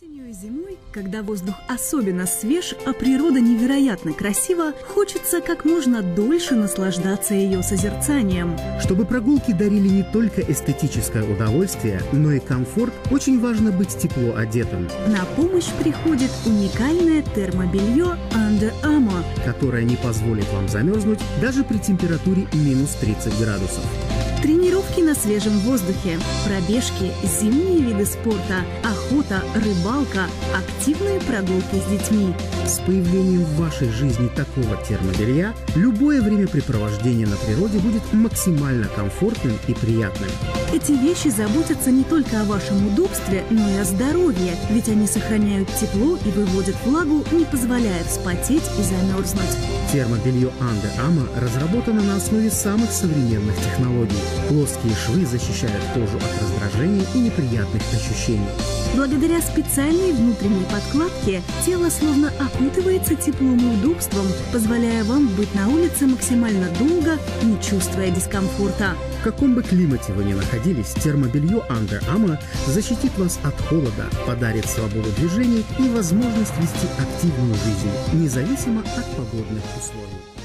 Осенью и зимой, когда воздух особенно свеж, а природа невероятно красива, хочется как можно дольше наслаждаться ее созерцанием. Чтобы прогулки дарили не только эстетическое удовольствие, но и комфорт, очень важно быть тепло одетым. На помощь приходит уникальное термобелье Under Armour, которое не позволит вам замерзнуть даже при температуре минус 30 градусов. Тренировки на свежем воздухе, пробежки, зимние виды спорта, охота, рыбалка, активные прогулки с детьми. С появлением в вашей жизни такого термобелья любое времяпрепровождение на природе будет максимально комфортным и приятным. Эти вещи заботятся не только о вашем удобстве, но и о здоровье, ведь они сохраняют тепло и выводят влагу, не позволяя вспотеть и замерзнуть. Термобелье Under Armour разработано на основе самых современных технологий. Плоские швы защищают кожу от раздражения и неприятных ощущений. Благодаря специальной внутренней подкладке тело словно окутывается теплом и удобством, позволяя вам быть на улице максимально долго, не чувствуя дискомфорта. В каком бы климате вы ни находились, термобелье Under Armour защитит вас от холода, подарит свободу движений и возможность вести активную жизнь, независимо от погодных условий.